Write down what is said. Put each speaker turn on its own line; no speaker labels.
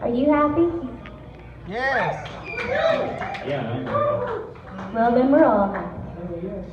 Are you happy?
Yes.
Yeah.
Well, then we're all happy.
Oh, yes.